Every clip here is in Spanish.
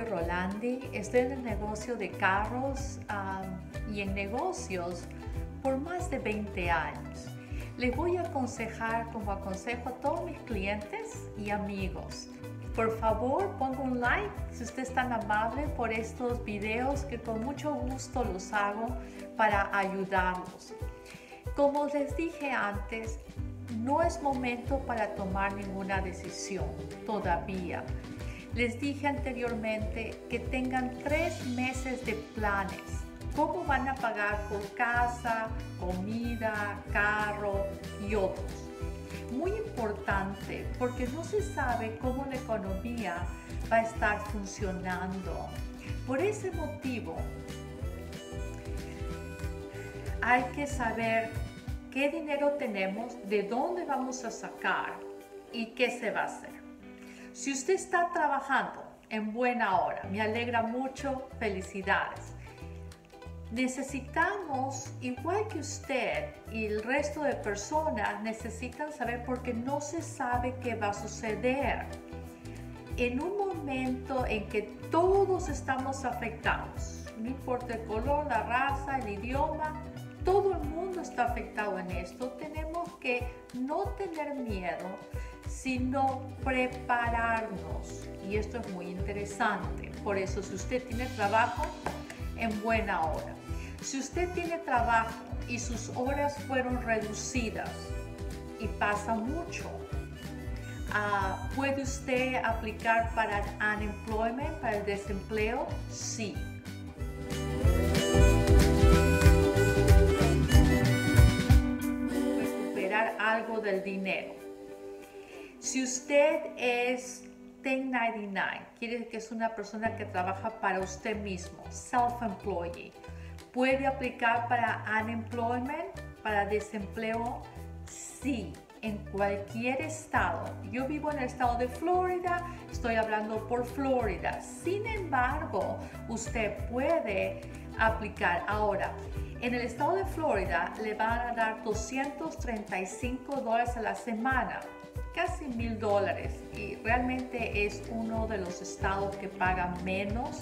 Rolandi, estoy en el negocio de carros y en negocios por más de 20 años. Les voy a aconsejar como aconsejo a todos mis clientes y amigos. Por favor, ponga un like si usted es tan amable por estos videos que con mucho gusto los hago para ayudarlos. Como les dije antes, no es momento para tomar ninguna decisión todavía. Les dije anteriormente que tengan tres meses de planes. ¿Cómo van a pagar por casa, comida, carro y otros? Muy importante porque no se sabe cómo la economía va a estar funcionando. Por ese motivo, hay que saber qué dinero tenemos, de dónde vamos a sacar y qué se va a hacer. Si usted está trabajando en buena hora, me alegra mucho, felicidades. Necesitamos, igual que usted y el resto de personas, necesitan saber porque no se sabe qué va a suceder. En un momento en que todos estamos afectados, no importa el color, la raza, el idioma, todo el mundo está afectado en esto. Tenemos que no tener miedo, sino prepararnos. Y esto es muy interesante. Por eso, si usted tiene trabajo, en buena hora. Si usted tiene trabajo y sus horas fueron reducidas y pasa mucho, ah, ¿puede usted aplicar para unemployment, para el desempleo? Sí algo del dinero. Si usted es 1099, quiere decir que es una persona que trabaja para usted mismo, self-employee, puede aplicar para unemployment, para desempleo, sí, en cualquier estado. Yo vivo en el estado de Florida, estoy hablando por Florida. Sin embargo, usted puede aplicar ahora. En el estado de Florida le van a dar 235 dólares a la semana, casi mil dólares. Y realmente es uno de los estados que paga menos.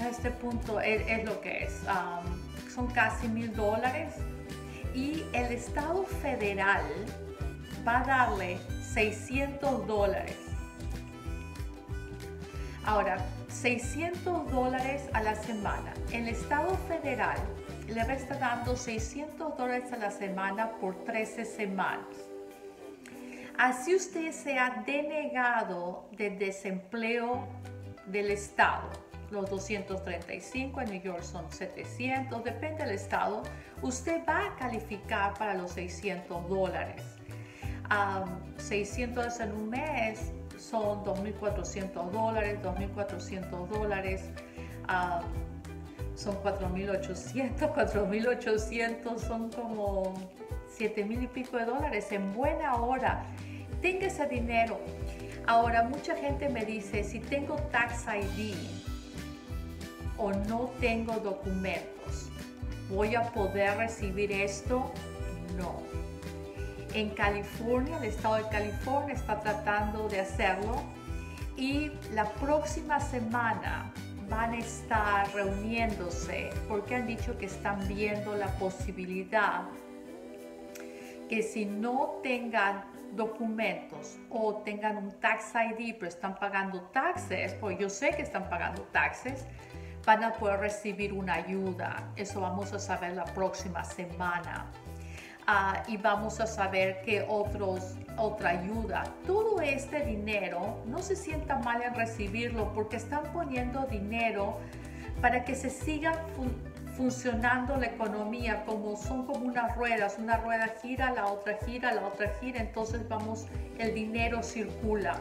A este punto es, lo que es. Um, son casi mil dólares. Y el estado federal va a darle 600 dólares. Ahora, 600 dólares a la semana. El Estado federal le va a estar dando 600 dólares a la semana por 13 semanas. Así usted se ha denegado del desempleo del Estado. Los 235 en New York son 700, depende del Estado. Usted va a calificar para los 600 dólares. 600 en un mes son 2.400 dólares, 2.400 dólares, son 4.800, 4.800 son como 7.000 y pico de dólares en buena hora. Tenga ese dinero. Ahora, mucha gente me dice, si tengo Tax ID o no tengo documentos, ¿voy a poder recibir esto? No en California, el estado de California está tratando de hacerlo y la próxima semana van a estar reuniéndose porque han dicho que están viendo la posibilidad que si no tengan documentos o tengan un tax ID pero están pagando taxes, pues yo sé que están pagando taxes, van a poder recibir una ayuda. Eso vamos a saber la próxima semana. Ah, y vamos a saber qué otros, otra ayuda. Todo este dinero, no se sienta mal en recibirlo porque están poniendo dinero para que se siga funcionando la economía como son como unas ruedas, una rueda gira, la otra gira, la otra gira, entonces vamos, el dinero circula.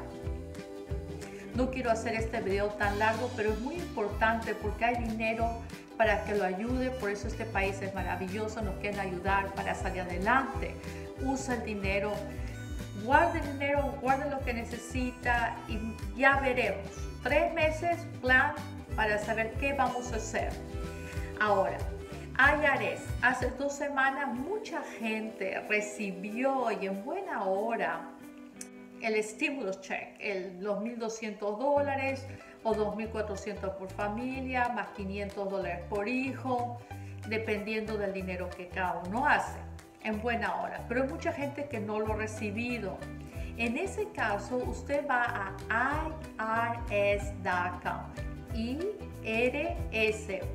No quiero hacer este video tan largo, pero es muy importante porque hay dinero para que lo ayude. Por eso este país es maravilloso, nos quieren ayudar para salir adelante. Usa el dinero, guarde el dinero, guarde lo que necesita y ya veremos. Tres meses, plan para saber qué vamos a hacer. Ahora, IRS, hace dos semanas mucha gente recibió y en buena hora el stimulus check, el, los 1.200 dólares o 2.400 por familia, más 500 dólares por hijo, dependiendo del dinero que cada uno hace, en buena hora. Pero hay mucha gente que no lo ha recibido. En ese caso, usted va a irs.gov, irs.gov.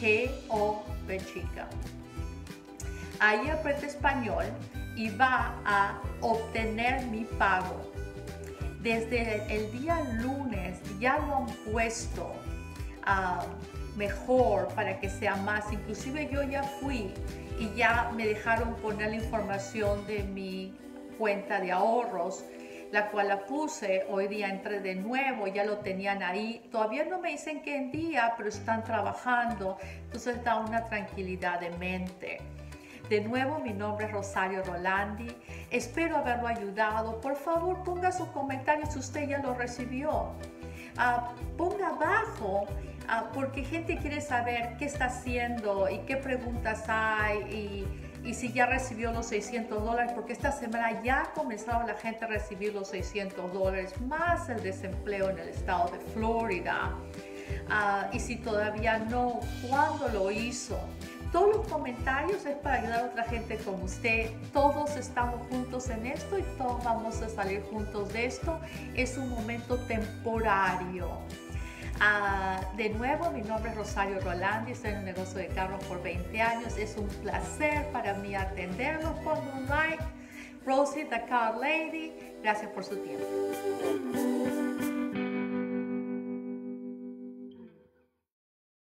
G-O chica. Ahí aprieta español y va a obtener mi pago. Desde el día lunes ya lo han puesto ah, mejor para que sea más. Inclusive yo ya fui y ya me dejaron poner la información de mi cuenta de ahorros la cual la puse, hoy día entré de nuevo, ya lo tenían ahí, todavía no me dicen qué día, pero están trabajando, entonces da una tranquilidad de mente. De nuevo, mi nombre es Rosario Rolandi. Espero haberlo ayudado. Por favor, ponga su comentario si usted ya lo recibió. Ah, ponga abajo, porque gente quiere saber qué está haciendo y qué preguntas hay y y si ya recibió los 600 dólares, porque esta semana ya ha comenzado la gente a recibir los 600 dólares, más el desempleo en el estado de Florida. Ah, y si todavía no, ¿cuándo lo hizo? Todos los comentarios es para ayudar a otra gente como usted. Todos estamos juntos en esto y todos vamos a salir juntos de esto. Es un momento temporario. Ah, de nuevo, mi nombre es Rosario Rolandi, estoy en el negocio de carros por 20 años. Es un placer para mí atenderlos. Pongo un like. Rosie, the Car Lady, gracias por su tiempo.